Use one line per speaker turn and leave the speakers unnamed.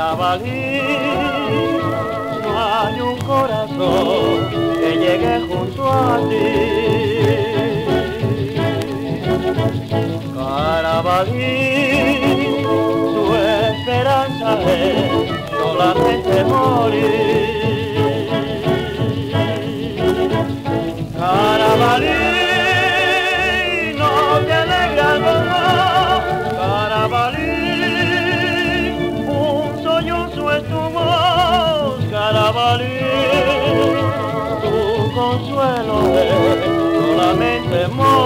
Carabalí, no hay un corazón que llegue junto a ti. Carabalí, tu esperanza es consuelo de solamente amor.